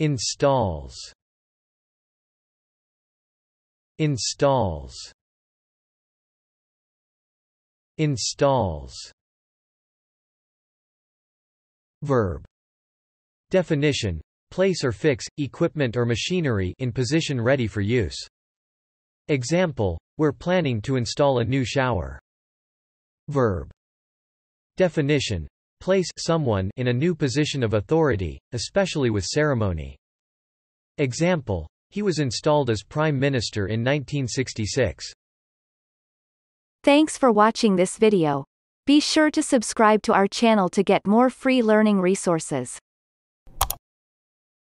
installs installs installs. Verb. Definition. Place or fix equipment or machinery in position ready for use. Example. We're planning to install a new shower. Verb. Definition place someone in a new position of authority, especially with ceremony. Example, he was installed as Prime Minister in 1966. Thanks for watching this video. Be sure to subscribe to our channel to get more free learning resources.